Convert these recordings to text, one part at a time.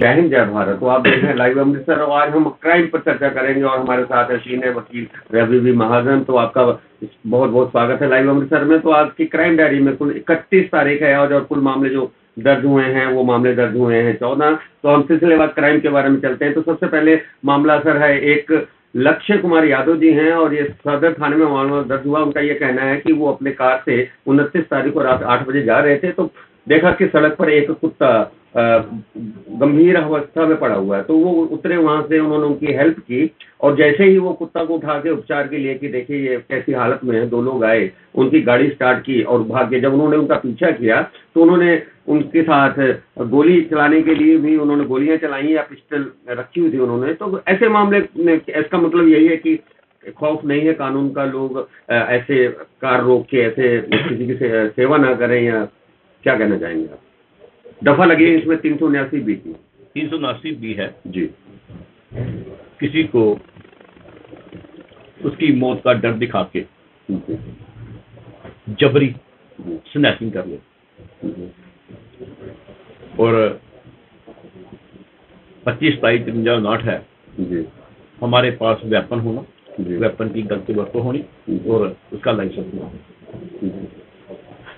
जय हिंद जय भारत। तो आप देख रहे हैं लाइव अमृतसर और आज हम क्राइम पर चर्चा करेंगे और हमारे साथ है सीनियर वकील रवि वी महाजन। तो आपका बहुत बहुत स्वागत है लाइव अमृतसर में। तो आज की क्राइम डायरी में कुल इकतीस तारीख है आज और कुल मामले जो दर्ज हुए हैं, वो मामले दर्ज हुए हैं चौदह। तो हम सिलसिलेवार क्राइम के बारे में चलते हैं। तो सबसे पहले मामला सर है एक लक्ष्य कुमार यादव जी हैं और ये सदर थाने में मामला दर्ज हुआ। उनका ये कहना है कि वो अपने कार से उनतीस तारीख को रात आठ बजे जा रहे थे। तो देखा कि सड़क पर एक कुत्ता गंभीर अवस्था में पड़ा हुआ है। तो वो उतरे वहाँ से उन्होंने उनकी हेल्प की और जैसे ही वो कुत्ता को उठा के उपचार के लिए कि देखिए ये कैसी हालत में है, दो लोग आए, उनकी गाड़ी स्टार्ट की और भाग के जब उन्होंने उनका पीछा किया तो उन्होंने उनके साथ गोली चलाने के लिए भी उन्होंने गोलियाँ चलाई या पिस्टल रखी हुई थी उन्होंने। तो ऐसे मामले में इसका मतलब यही है कि खौफ नहीं है कानून का, लोग ऐसे कार रोक के ऐसे किसी की सेवा ना करें या क्या कहना चाहेंगे आप? दफ़ा लगी है इसमें तीन सौ उन्यासी बी की। तीन सौ उन्यासी बी है। जी। किसी को उसकी मौत का डर दिखा के जबरी स्नैचिंग कर ले। और पच्चीस तारीख तिरंजा उनाठ है। जी। हमारे पास वेपन होना। वेपन की गलती वरतों होनी। और उसका लाइसेंस होना।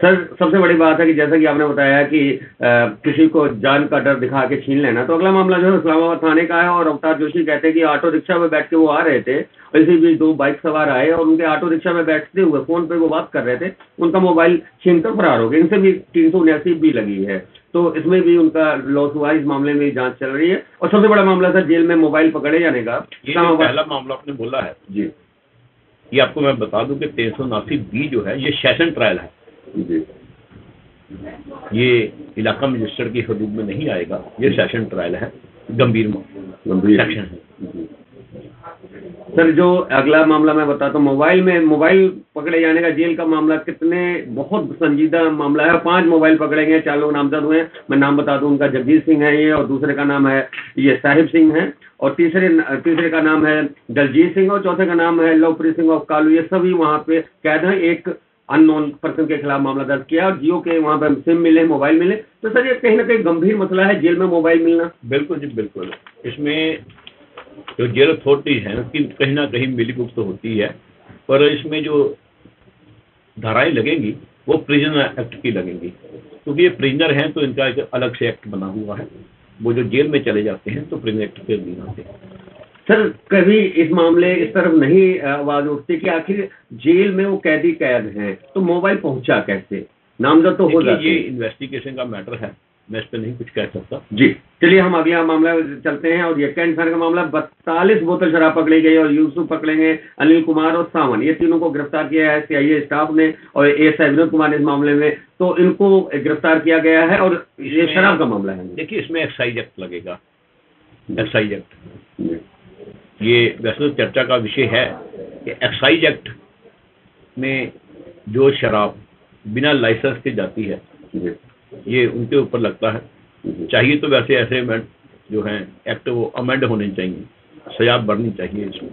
सर सबसे बड़ी बात है कि जैसा कि आपने बताया कि आ, किसी को जान का डर दिखा के छीन लेना तो अगला मामला जो है इस्लामाबाद थाने का है और अवतार जोशी कहते हैं कि ऑटो रिक्शा में बैठ के वो आ रहे थे इसी बीच दो बाइक सवार आए और उनके ऑटो रिक्शा में बैठते हुए फ़ोन पे वो बात कर रहे थे उनका मोबाइल छीन कर फरार हो गया। इनसे भी तीन सौ उन्यासी भी लगी है। तो इसमें भी उनका लॉस हुआ इस मामले में जाँच चल रही है। और सबसे बड़ा मामला था जेल में मोबाइल पकड़े जाने का। पहला मामला आपने बोला है जी। ये आपको मैं बता दूँ कि तीन सौ उनासी बी जो है ये सेशन ट्रायल है। जी। ये इलाका मजिस्ट्रेट की हदूद में नहीं आएगा। ये सेशन ट्रायल है। गंभीर गंभीर। सेक्शन है। सर जो अगला मामला मैं बताता हूँ मोबाइल में मोबाइल पकड़े जाने का जेल का मामला कितने बहुत संजीदा मामला है। पाँच मोबाइल पकड़े गए चार लोग नामजद हुए हैं। मैं नाम बता दूँ उनका जगजीत सिंह है ये और दूसरे का नाम है ये साहिब सिंह है। और तीसरे तीसरे का नाम है दलजीत सिंह और चौथे का नाम है लवप्रीत सिंह ऑफ़ कालू ये सभी वहाँ पे कैद है। एक अननोन पर्सन के खिलाफ मामला दर्ज किया और जियो के वहाँ पर सिम मिले, मोबाइल मिले। तो सर, ये कहीं ना कहीं गंभीर मसला है, जेल में मोबाइल मिलना। बिल्कुल जी, बिल्कुल। इसमें जो जेल अथॉरिटी है उसकी कहीं ना कहीं मिली तो होती है, पर इसमें जो धाराएँ लगेंगी, वो प्रिजनर एक्ट की लगेंगी। क्योंकि ये प्रिजनर हैं तो इनका एक अलग से एक्ट बना हुआ है। वो जो जेल में चले जाते हैं तो प्रिजनर एक्ट के अधीन आते। हैं सर कभी इस मामले इस तरफ़ नहीं आवाज़ उठती कि आखिर जेल में वो कैदी कैद हैं तो मोबाइल पहुँचा कैसे? नामजद तो हो जाता ये इन्वेस्टिगेशन का मैटर है। मैं इस पर नहीं कुछ कह सकता। जी। चलिए हम अगला मामला चलते हैं और ये कैंट का मामला बतालीस बोतल शराब पकड़ी गई और यूसुफ पकड़ेंगे अनिल कुमार और सावन। ये तीनों को गिरफ़्तार किया है सीआईए स्टाफ ने और एस आई विनोद कुमार ने इस मामले में। तो इनको गिरफ़्तार किया गया है और ये शराब का मामला है। देखिए इसमें एक्साइज एक्ट लगेगा। एक्साइज एक्ट ये वैसे तो चर्चा का विषय है कि एक्साइज एक्ट में जो शराब बिना लाइसेंस के जाती है ये उनके ऊपर लगता है। चाहिए तो वैसे ऐसे जो हैं एक्ट वो अमेंड होने चाहिए। सजा बढ़नी चाहिए इसमें।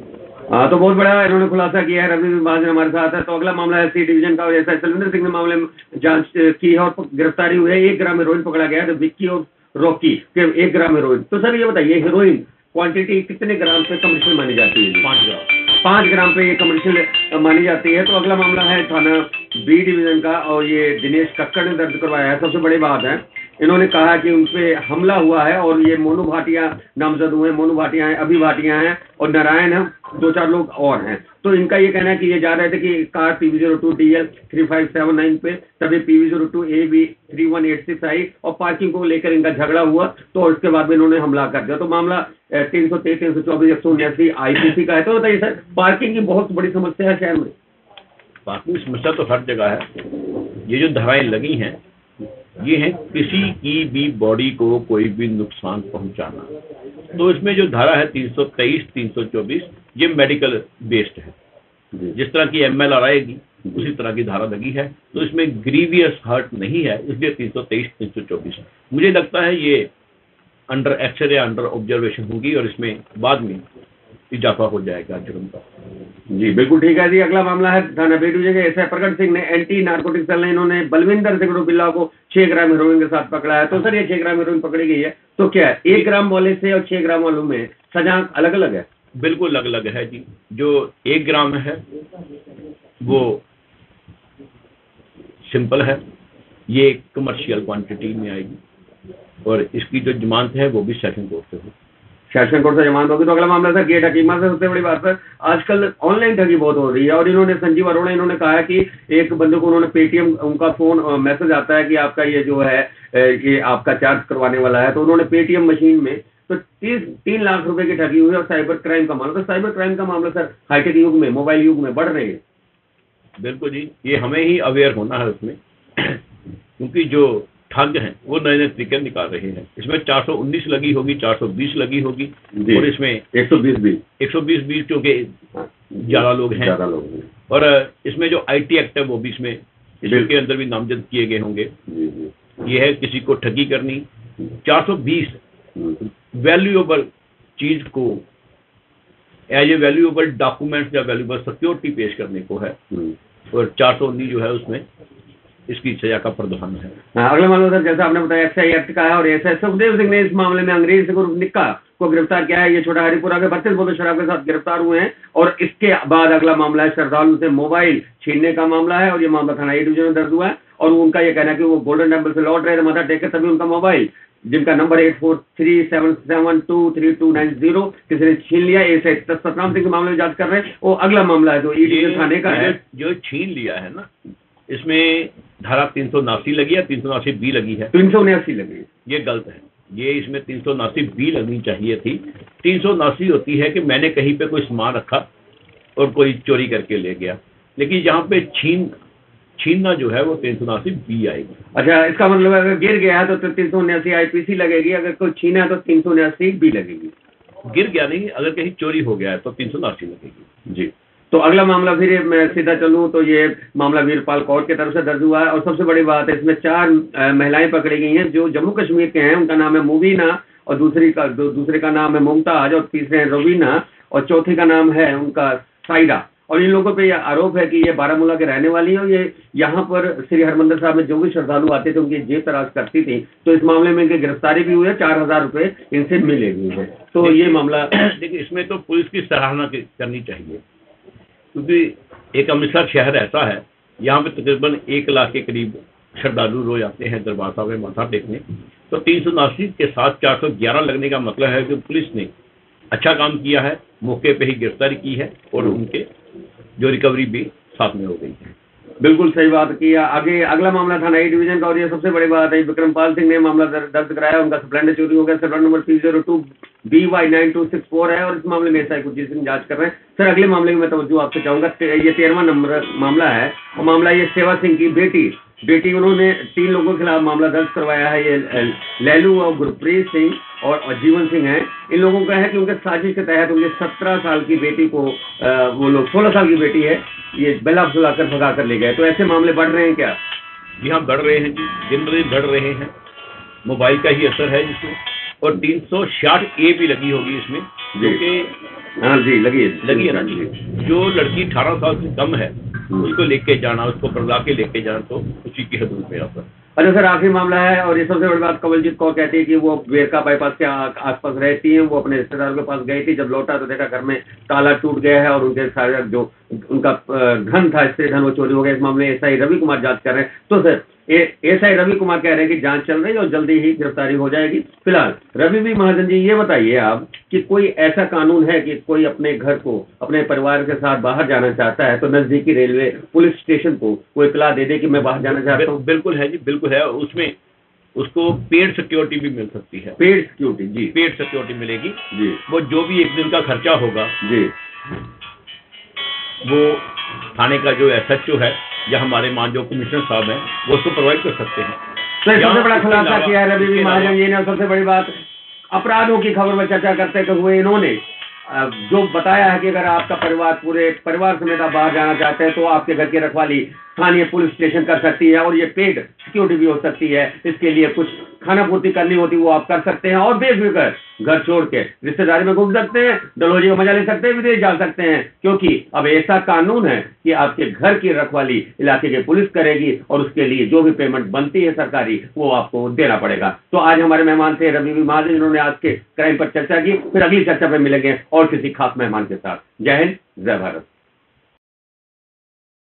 हाँ तो बहुत बड़ा इन्होंने खुलासा किया है रवि विभाग ने हमारे साथ है। तो अगला मामला है सी डिवीज़न का और ऐसा सलविंदर सिंह ने मामले में जाँच की है और गिरफ्तारी हुई है। एक ग्राम हेरोइन पकड़ा गया है तो विक्की और रॉकी के एक ग्राम हेरोइन तो सर ये बताइए हेरोइन क्वांटिटी कितने ग्राम पे कमर्शियल मानी जाती है? पाँच ग्राम। पाँच ग्राम पे ये कमर्शियल मानी जाती है। तो अगला मामला है थाना बी डिवीज़न का और ये दिनेश कक्कड़ ने दर्ज करवाया है। सबसे बड़ी बात है इन्होंने कहा कि उन पर हमला हुआ है और ये मोनू भाटिया नामजद हुए मोनू भाटिया हैं, अभी भाटिया हैं और नारायण है दो चार लोग और हैं। तो इनका ये कहना है कि ये जा रहे थे कि car P V zero two D L three five seven nine पे, तभी P V zero two A B three one eight six I और पार्किंग को लेकर इनका झगड़ा हुआ तो उसके बाद में इन्होंने हमला कर दिया। तो मामला तीन सौ तेईस, तीन सौ चौबीस, एक सौ उन्यासी आईपीसी का है। तो बताइए सर पार्किंग की बहुत बड़ी समस्या है शहर में। पार्किंग समस्या तो हर जगह है। ये जो धाराएँ लगी हैं ये है किसी की भी बॉडी को कोई भी नुकसान पहुंचाना। तो इसमें जो धारा है 323 324 ये मेडिकल बेस्ड है। जिस तरह की एम एल आएगी उसी तरह की धारा लगी है। तो इसमें ग्रीवियस हर्ट नहीं है इसलिए 323 324 मुझे लगता है ये अंडर एक्सरे अंडर ऑब्जर्वेशन होगी और इसमें बाद में इजाफा हो जाएगा जुर्म का। जी, बिल्कुल ठीक है जी। अगला मामला है थाना बेटू जगह एस प्रकट सिंह ने एंटी नार्कोटिक सेल ने इन्होंने बलविंदर सिंह बिल्ला को छह ग्राम हेरोइन के साथ पकड़ा है तो सर, ये छह ग्राम हेरोइन पकड़ी गई है। तो क्या है? एक ग्राम वाले से और छह ग्राम वालों में सजा अलग अलग है? बिल्कुल अलग अलग है जी। जो एक ग्राम है, वो सिंपल है। ये कमर्शियल क्वांटिटी में आएगी। और इसकी जो जमानत है, वो भी सेशन कोर्ट से होगी। सेशन कोर्ट से जमानत होगी। तो अगला मामला सर गेट हकीमा से सबसे बड़ी बात सर आजकल ऑनलाइन ठगी बहुत हो रही है और इन्होंने, संजीव अरोड़ा, इन्होंने कहा कि एक बंदे को उन्होंने पेटीएम उनका फ़ोन मैसेज आता है कि आपका ये जो है ये आपका चार्ज करवाने वाला है। तो उन्होंने पेटीएम मशीन में तो तीस, तीन लाख रुपए की ठगी हुई और साइबर क्राइम का मामला। तो साइबर क्राइम का मामला सर हाईटेक युग में मोबाइल युग में बढ़ रहे हैं। बिल्कुल जी, ये हमें ही अवेयर होना है उसमें। क्योंकि जो ठग हैं वो नए नए तरीके निकाल रहे हैं। इसमें 419 लगी होगी 420 लगी होगी और इसमें 120 बीस 120 बीस क्योंकि ज़्यादा लोग हैं। ज़्यादा लोग हैं। और इसमें जो आईटी एक्ट है वो भी इसमें इसके अंदर भी नामजद किए गए होंगे। ये है किसी को ठगी करनी। 420 वैल्यूएबल चीज़ को एज ए वैल्यूएबल डॉक्यूमेंट या वैल्यूएबल सिक्योरिटी पेश करने को है। और चार सौ उन्नीस जो है उसमें इसकी सजा का प्रावधान है। हाँ, अगला मामला सर जैसा आपने बताया एक्साइज एक्ट का है और एस सुखदेव सिंह ने इस मामले में अंग्रेज़ सिंह निक्का को गिरफ़्तार किया है। ये छोटा हरिपुरा के बत्तीस बोतल शराब के साथ गिरफ़्तार हुए हैं और इसके बाद अगला मामला है श्रद्धालु से मोबाइल छीनने का मामला है और ये मामला थाना ए डिवीज़न में दर्ज हुआ है और उनका ये कहना है कि वो गोल्डन टेंपल से लौट रहे थे माथा टेक तभी उनका मोबाइल जिनका number eight four three seven seven two three two nine zero किसी ने छीन लिया। ऐसे सतनाम सिंह के मामले में जाँच कर रहे हैं। वो अगला मामला है जो ई डिवीज़न थाने का है। जो छीन लिया है ना इसमें धारा तीन सौ नासी लगी है तीन सौ उनासी बी लगी है। तीन सौ उन्यासी लगी ये गलत है। ये इसमें तीन सौ उनासी बी लगनी चाहिए थी। तीन सौ उनासी होती है कि मैंने कहीं पे कोई सामान रखा और कोई चोरी करके ले गया। लेकिन यहाँ पे छीन छीनना जो है वो तीन सौ उनासी बी आएगी। अच्छा इसका मतलब अगर गिर गया है तो तीन सौ उन्यासी आईपीसी लगेगी अगर कोई छीना है तो तीन सौ उन्यासी बी लगेगी। गिर गया नहीं अगर कहीं चोरी हो गया है तो तीन सौ उनासी लगेगी। जी। तो अगला मामला फिर मैं सीधा चलूँ तो ये मामला वीरपाल कौर की तरफ़ से दर्ज हुआ है। और सबसे बड़ी बात है इसमें चार महिलाएँ पकड़ी गई हैं जो जम्मू कश्मीर के हैं। उनका नाम है मुबीना और दूसरी का दूसरे का नाम है मुमताज़ और तीसरे हैं रवीना और चौथी का नाम है उनका साइडा और इन लोगों पे यह आरोप है कि ये बारामूला के रहने वाली है और ये यहाँ पर श्री हरमंदिर साहब में जो भी श्रद्धालु आते थे उनकी जेब तराश करती थी। तो इस मामले में इनकी गिरफ्तारी भी हुई है चार हज़ार रुपए इनसे मिले भी हैं। तो ये मामला देखिए इसमें तो पुलिस की सराहना करनी चाहिए। क्योंकि एक अमृतसर शहर ऐसा है, यहाँ पे तकरीबन एक लाख के करीब श्रद्धालु रोज आते हैं दरबार साहब में, माथा टेकने। तो तीन सौ उनासी के साथ चार सौ ग्यारह लगने का मतलब है कि पुलिस ने अच्छा काम किया है, मौके पे ही गिरफ्तारी की है और उनके जो रिकवरी भी साथ में हो गई है। बिल्कुल सही बात की आगे, अगला मामला था, नई डिवीज़न का, और ये सबसे बड़ी बात है विक्रमपाल सिंह ने मामला दर्ज कराया, उनका स्प्लेंडर चोरी हो गया। Server number P zero two B Y nine two six four है और इस मामले में आई कुछ सिंह जाँच कर रहे हैं। सर, अगले मामले में मैं तवज्जो आपसे चाहूँगा। ये तेरहवा नंबर, मामला है और मामला ये सेवा सिंह की बेटी। बेटी, उन्होंने तीन लोगों के खिलाफ मामला दर्ज करवाया है। ये लैलू और गुरप्रीत सिंह और जीवन सिंह हैं। इन लोगों का है कि उनके साजिश के तहत उनके सत्रह साल की बेटी को वो लोग सोलह साल की बेटी है। ये बेला कर भगा कर ले गए। तो ऐसे मामले बढ़ रहे हैं क्या? जी हाँ बढ़ रहे हैं जी। दिन दिन बढ़ रहे हैं। मोबाइल का ही असर है जिसमें। और तीन सौ साठ ए भी लगी होगी इसमें जो। कि हाँ जी लगी है। लगी है ना जी। जो। लड़की अठारह साल से कम है उसको लेके जाना उसको परला के लेके जाना तो उसी की हदूद में आता अच्छा सर आखिरी मामला है और ये सबसे बड़ी बात कवलजीत कौर कहती है कि वो वेरका बाईपास के आसपास रहती है वो अपने रिश्तेदारों के पास गई थी जब लौटा तो देखा घर में ताला टूट गया है और उनके सारे जो उनका धन था स्त्री धन वो चोरी हो गया। इस मामले में एसआई रवि कुमार जाँच कर रहे हैं। तो sir S I Ravi Kumar कह रहे हैं कि जाँच चल रही है और जल्दी ही गिरफ्तारी हो जाएगी। फ़िलहाल रवि भी महाजन जी ये बताइए आप कि कोई ऐसा कानून है कि कोई अपने घर को अपने परिवार के साथ बाहर जाना चाहता है तो नजदीकी रेलवे पुलिस स्टेशन को कोई इतला दे दे कि मैं बाहर जाना चाहता हूँ? बिल्कुल है जी बिल्कुल है। उसमें उसको पेड सिक्योरिटी भी मिल सकती है। पेड सिक्योरिटी जी। पेड सिक्योरिटी मिलेगी। जी। वो जो भी एक दिन का खर्चा होगा। जी। वो थाने का जो एस एच ओ है या हमारे मान जो कमिश्नर साहब हैं वो उसको प्रोवाइड कर सकते हैं। तो सबसे बड़ा खुलासा किया है रवि महाजन जी ने सबसे बड़ी बात अपराधों की खबर में चर्चा करते हुए इन्होंने जो बताया है कि अगर आपका परिवार पूरे परिवार समेत आप बाहर जाना चाहते हैं तो आपके घर की रखवाली स्थानीय पुलिस स्टेशन कर सकती है और ये पेड सिक्योरिटी भी हो सकती है। इसके लिए कुछ खाना पूर्ति करनी होती वो आप कर सकते हैं और बेफिक्र घर छोड़ के। रिश्तेदारी में घूम सकते हैं डलोजी का मज़ा ले सकते हैं, विदेश जा सकते हैं। क्योंकि अब ऐसा कानून है कि आपके घर की रखवाली इलाके की पुलिस करेगी और उसके लिए जो भी पेमेंट बनती है सरकारी, वो आपको देना पड़ेगा। तो आज हमारे मेहमान थे, रवि भी महाजन जिन्होंने आज के क्राइम पर चर्चा की, फिर अगली चर्चा पर मिलेंगे और किसी खास मेहमान के साथ। जय हिंद, जय भारत।